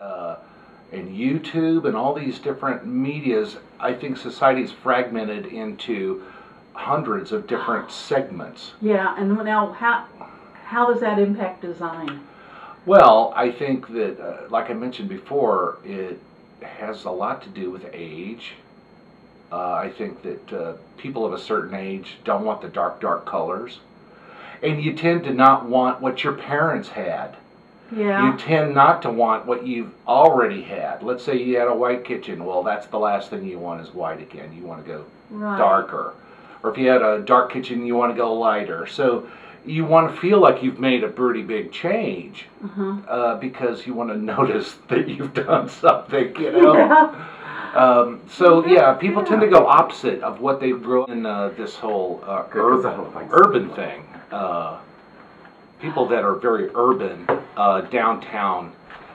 uh, and YouTube and all these different medias, I think society's fragmented into hundreds of different segments. Yeah, and now how how does that impact design? Well, I think that, uh, like I mentioned before, it has a lot to do with age. Uh, I think that uh, people of a certain age don't want the dark, dark colors. And you tend to not want what your parents had. Yeah. You tend not to want what you've already had. Let's say you had a white kitchen. Well, that's the last thing you want is white again. You want to go right. darker. Or if you had a dark kitchen, you want to go lighter. So you want to feel like you've made a pretty big change Uh-huh. uh, because you want to notice that you've done something, you know. Yeah. Um, so Yeah, yeah, people tend to go opposite of what they've grown in uh, this whole uh, urban urban thing. People that are very urban uh, downtown,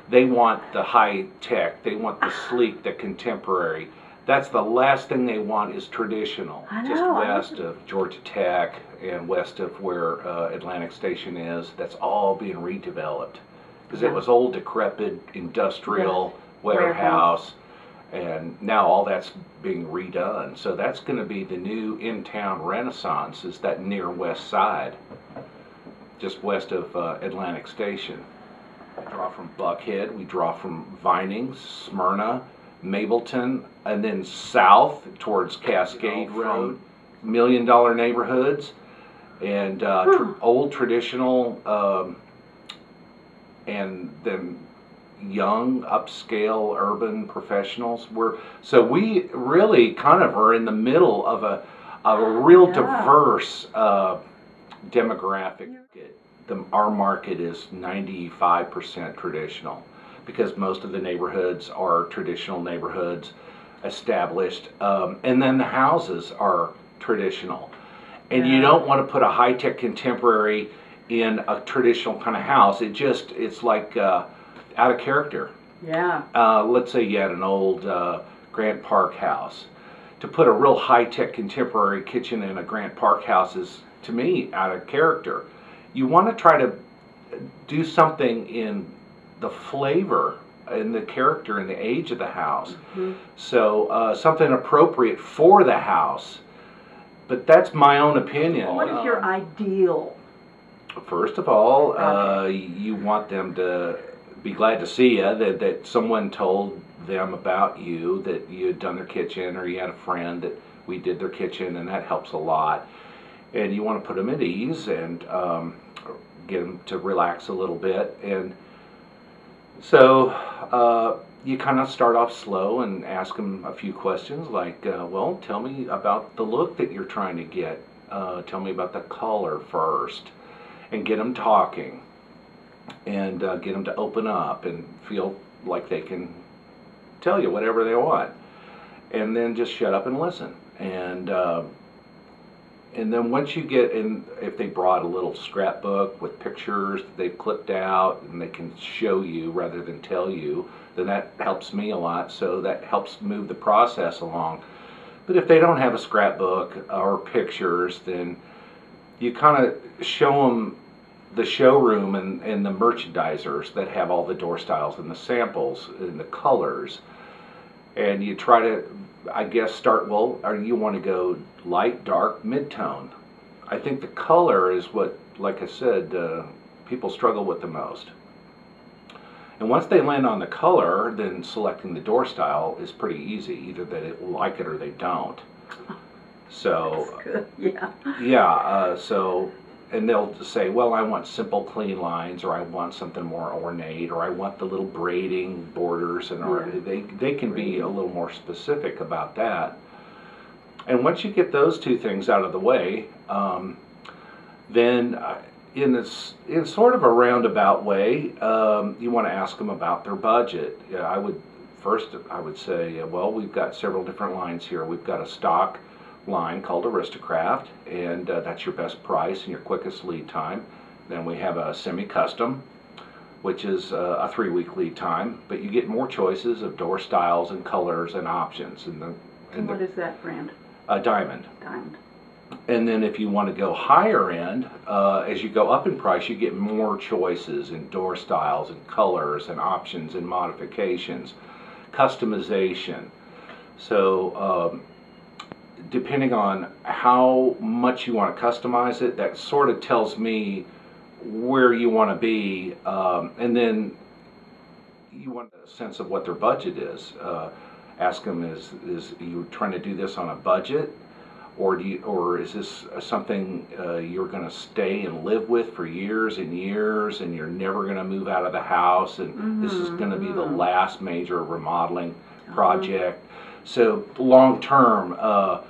they want the high tech, they want the sleek, the contemporary. That's the last thing they want is traditional. I Just know, I west of Georgia Tech and west of where uh, Atlantic Station is, that's all being redeveloped because it was old, decrepit, industrial Warehouse. warehouse and now all that's being redone. So that's going to be the new in-town renaissance. Is that near west side, just west of uh, Atlantic Station. We draw from Buckhead. We draw from Vining, Smyrna, Mableton, and then south towards Cascade Road. Million dollar neighborhoods and uh, tr- old traditional um, and then young upscale urban professionals we're so we really kind of are in the middle of a of a real Yeah. diverse uh, demographic the, our market is 95% traditional because most of the neighborhoods are traditional neighborhoods established um, and then the houses are traditional and you don't want to put a high-tech contemporary in a traditional kind of house it just it's like uh, out of character Yeah. uh, let's say you had an old uh, Grant Park house. To put a real high tech contemporary kitchen in a Grant Park house is, to me, out of character. You want to try to do something in the flavor and the character and the age of the house. Mhm. So, uh, something appropriate for the house. But that's my own opinion. What is your ideal? First of all, uh, you want them to be glad to see you, that, that someone told them about you, that you had done their kitchen, or you had a friend that we did their kitchen, and that helps a lot. And you want to put them at ease and um, get them to relax a little bit. And so uh, you kind of start off slow and ask them a few questions like, uh, well, tell me about the look that you're trying to get. Uh, tell me about the color first and get them talking and uh, get them to open up and feel like they can tell you whatever they want and then just shut up and listen and uh, and then once you get in if they brought a little scrapbook with pictures that they've clipped out and they can show you rather than tell you then that helps me a lot so that helps move the process along but if they don't have a scrapbook or pictures then you kind of show them the showroom and, and the merchandisers that have all the door styles and the samples and the colors. And you try to, I guess, start, well, or you want to go light, dark, mid-tone. I think the color is what, like I said, uh, people struggle with the most. And once they land on the color, then selecting the door style is pretty easy. Either they like it or they don't. So Yeah. yeah, uh, so, and they'll just say, well, I want simple, clean lines, or I want something more ornate, or I want the little braiding borders, and or Yeah. they, they can be a little more specific about that. And once you get those two things out of the way, um, then uh, in this, in sort of a roundabout way, um, you want to ask them about their budget. Yeah, I would first, I would say, well, we've got several different lines here. We've got a stock line called Aristokraft, and uh, that's your best price and your quickest lead time. Then we have a semi-custom, which is uh, a three-week lead time, but you get more choices of door styles and colors and options. And the And what the is that brand? A diamond, Diamond. and then if you want to go higher end, uh, as you go up in price, you get more choices in door styles and colors and options and modifications, customization. So um, depending on how much you want to customize it, that sort of tells me where you want to be, um, and then you want a sense of what their budget is. Uh, ask them: Is is you trying to do this on a budget, or do you, or is this something uh, you're going to stay and live with for years and years, and you're never going to move out of the house, and this is going to be the last major remodeling project. So long term uh,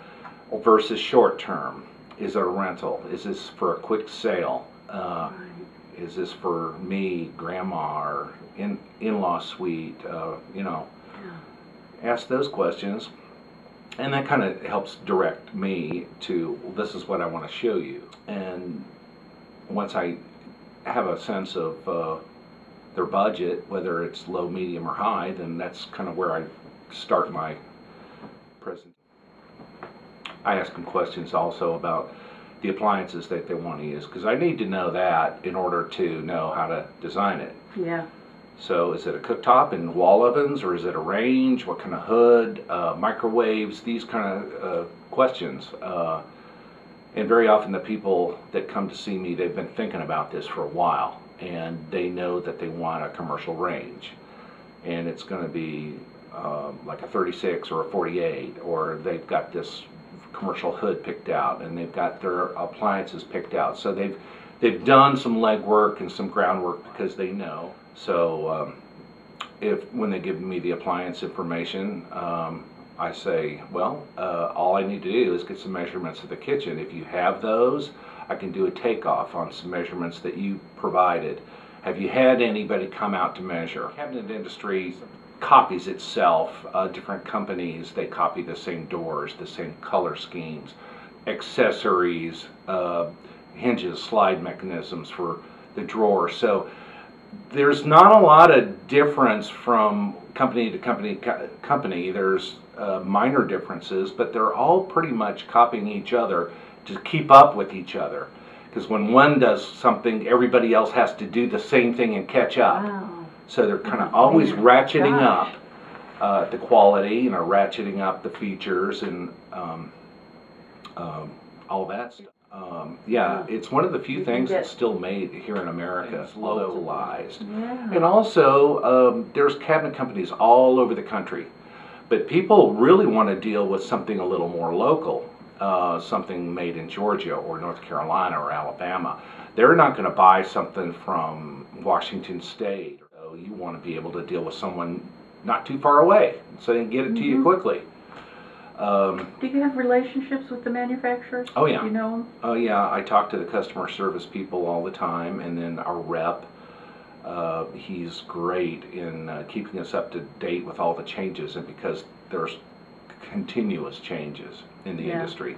versus short term. Is it a rental? Is this for a quick sale? Uh, is this for me, grandma, or in in-law suite? Uh, you know, ask those questions, and that kind of helps direct me to this is what I want to show you. And once I have a sense of uh, their budget, whether it's low, medium, or high, then that's kind of where I start my present. I ask them questions also about the appliances that they want to use because I need to know that in order to know how to design it. Yeah. So is it a cooktop and wall ovens or is it a range? What kind of hood? Uh, microwaves? These kind of uh, questions. Uh, and very often the people that come to see me, they've been thinking about this for a while and they know that they want a commercial range. And it's going to be um, like a 36 or a 48 or they've got this commercial hood picked out and they've got their appliances picked out. So they've they've done some legwork and some groundwork because they know. So um, if when they give me the appliance information, um, I say, well, uh, all I need to do is get some measurements of the kitchen. If you have those, I can do a takeoff on some measurements that you provided. Have you had anybody come out to measure? Cabinet industry copies itself. Uh, different companies they copy the same doors, the same color schemes, accessories, uh, hinges, slide mechanisms for the drawer. So there's not a lot of difference from company to company co- company. There's uh, minor differences, but they're all pretty much copying each other to keep up with each other. Because when one does something, everybody else has to do the same thing and catch up. Wow. So they're kind of always ratcheting gosh. up uh, the quality, and know, ratcheting up the features and um, um, all that stuff. Um, yeah, it's one of the few things that's still made here in America. It's localized. Yeah. And also, um, there's cabinet companies all over the country, but people really want to deal with something a little more local, uh, something made in Georgia or North Carolina or Alabama. They're not going to buy something from Washington State. You want to be able to deal with someone not too far away, so they can get it to you Mhm. quickly. Um, Do you have relationships with the manufacturers? Oh, yeah. Do you know them? Oh yeah, I talk to the customer service people all the time, and then our rep. Uh, he's great in uh, keeping us up to date with all the changes, and because there's continuous changes in the Yeah. industry,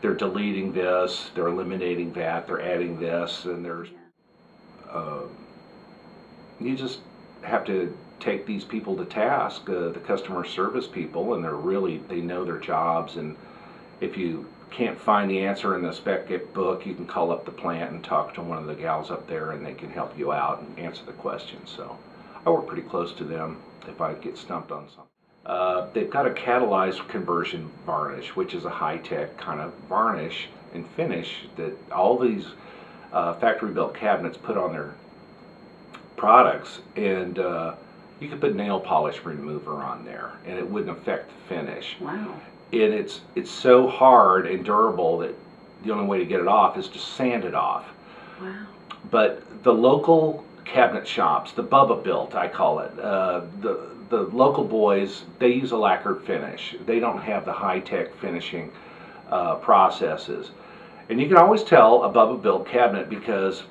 they're deleting this, they're eliminating that, they're adding this, and there's. Uh, you just have to take these people to task, uh, the customer service people, and they're really they know their jobs and if you can't find the answer in the spec book, you can call up the plant and talk to one of the gals up there, and they can help you out and answer the questions. So I work pretty close to them if I get stumped on something. Uh, they've got a catalyzed conversion varnish, which is a high-tech kind of varnish and finish that all these uh, factory-built cabinets put on their products, and uh, you could put nail polish remover on there, and it wouldn't affect the finish Wow. and it's it's so hard and durable that the only way to get it off is to sand it off. Wow. But the local cabinet shops, the Bubba Built, I call it, uh, the the local boys, they use a lacquered finish. They don't have the high tech finishing uh, processes, and you can always tell a Bubba Built cabinet because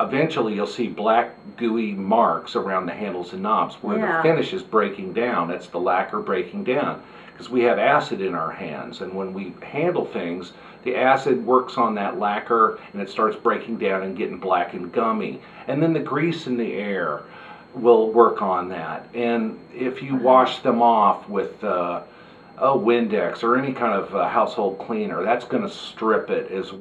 eventually you'll see black gooey marks around the handles and knobs where Yeah. the finish is breaking down. That's the lacquer breaking down because we have acid in our hands, and when we handle things, the acid works on that lacquer and it starts breaking down and getting black and gummy. And then the grease in the air will work on that. And if you wash them off with uh, a Windex or any kind of uh, household cleaner, that's going to strip it as